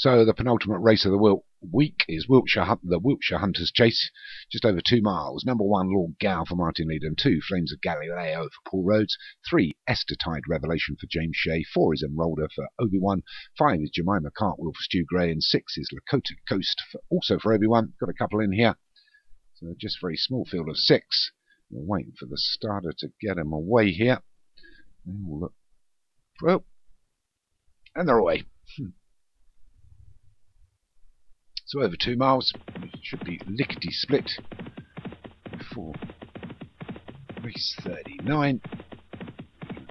So the penultimate race of the week is Wiltshire the Wiltshire Hunters Chase, just over two miles. Number one, Lord Gow for Martin Leedham. Two, Flames of Galileo for Paul Rhodes. Three, Esther Tide Revelation for James Shea. Four is Emeralda for Obi-Wan. Five is Jemima Cartwheel for Stu Gray. And six is Lakota Coast, for, also for Obi-Wan. Got a couple in here. So just a very small field of six. We're waiting for the starter to get him away here. Look. Well, and they're away. Hmm. So over two miles, should be lickety split before race 39.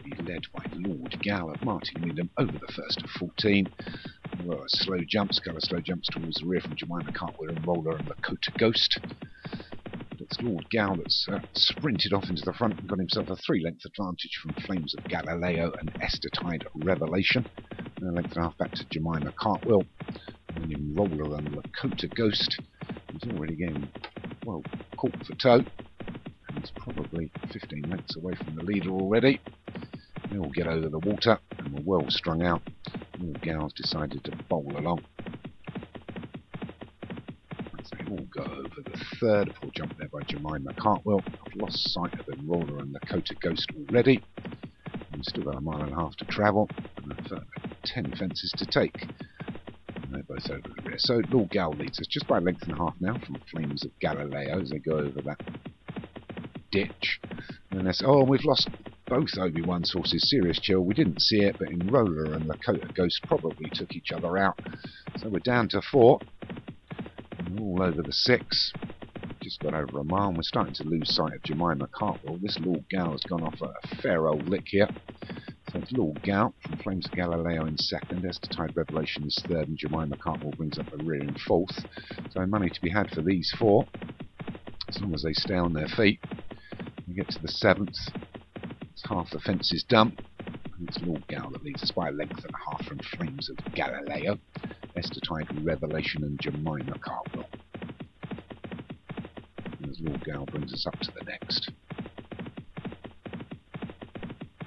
Be led by Lord of Martin Wyndham over the first of 14. Well, slow jumps, of slow jumps towards the rear from Jemima Cartwheel and Roller and Lakota Ghost. It's Lord Gow that's uh, sprinted off into the front and got himself a three-length advantage from Flames of Galileo and Esther Tide Revelation. And a length and a half back to Jemima Cartwheel. William Roller and Lakota Ghost. He's already getting, well, caught for toe. And he's probably 15 lengths away from the leader already. They all get over the water and we're well strung out. All gals decided to bowl along. As all go over the third, poor jump there by Jemima Cartwheel. I've lost sight of the Roller and Lakota Ghost already. We've still got a mile and a half to travel and a further 10 fences to take. Rear. So Lord Gal leads us just by a length and a half now from Flames of Galileo as they go over that ditch. And they say, oh, we've lost both Obi-Wan's horses. Serious chill. We didn't see it, but Enroller and Lakota Ghost probably took each other out. So we're down to four. And all over the six. Just got over a mile. And we're starting to lose sight of Jemima Cartwheel. This Lord Gal's gone off a fair old lick here. Lord Gout from Flames of Galileo in second, Esther Tide Revelation is third, and Jemima Cartwheel brings up the rear in fourth. So money to be had for these four, as long as they stay on their feet. We get to the seventh, it's half the fence is done. And it's Lord Gow that leads us by a length and a half from Flames of Galileo, Esther Tide Revelation, and Jemima Cartwheel. as Lord Gow brings us up to the next.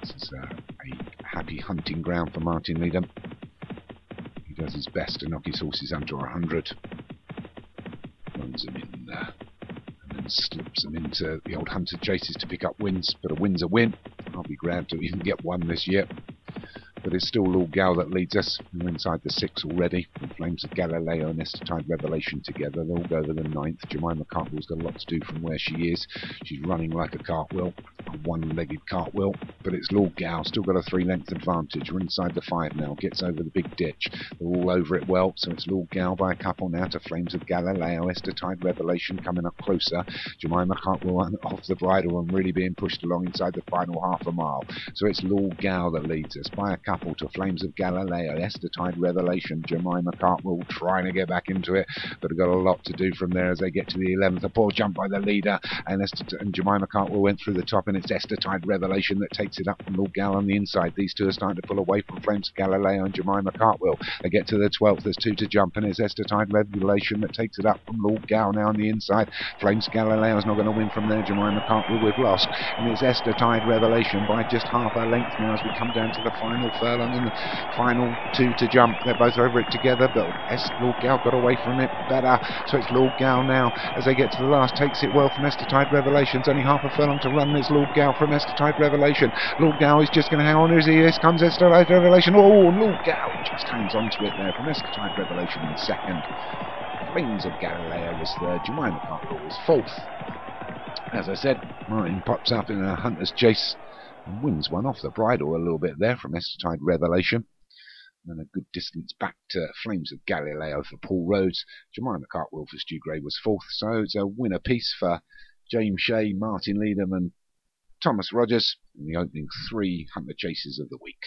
This is uh, a happy hunting ground for Martin Leedham. He does his best to knock his horses under 100. Runs them in uh, and then slips them into the old hunter chases to pick up wins. But a win's a win. I'll be glad to even get one this year. But it's still Lord Gal that leads us. We're inside the six already. Flames of Galileo and Tide Revelation together. They'll go over the ninth. Jemima Cartwheel's got a lot to do from where she is. She's running like a cartwheel a one-legged cartwheel, but it's Lord Gal. still got a three-length advantage. We're inside the five now, gets over the big ditch. They're all over it well, so it's Lord Gal by a couple now to Flames of Galileo. Esther Tide Revelation coming up closer. Jemima Cartwheel off the bridle and really being pushed along inside the final half a mile. So it's Lord Gal that leads us by a couple to Flames of Galileo. Esther Tide Revelation. Jemima Cartwheel trying to get back into it, but have got a lot to do from there as they get to the 11th. A poor jump by the leader, and Esther and Jemima Cartwheel went through the top, and it's Esther Tide Revelation that takes it up from Lord Gow on the inside. These two are starting to pull away from Flames of Galileo and Jemima Cartwheel. They get to the 12th. There's two to jump, and it's Esther Tide Revelation that takes it up from Lord Gow now on the inside. Flames Galileo is not going to win from there. Jemima Cartwheel we've lost, and it's Esther Tide Revelation by just half a length now as we come down to the final furlong in the final two to jump. They're both over it together, but Lord Gow got away from it better. So it's Lord Gow now as they get to the last. Takes it well from Esther Tide Revelations. Only half a furlong to run. There's Lord Gow from Esther Tide Revelation. Lord Gow is just going to hang on. Is he? Here comes Esther Tide Revelation. Oh, Lord Gow just hangs on to it there from Esther Tide Revelation in second. Flames of Galileo was third. Jemima Cartwheel was fourth. As I said, Martin pops up in a hunter's chase and wins one off the bridle a little bit there from Esther Tide Revelation. And a good distance back to Flames of Galileo for Paul Rhodes. Jemima Cartwheel for Stu Gray was fourth. So it's a winner piece for James Shea, Martin Leedham, and Thomas Rogers in the opening three Hunter Chases of the week.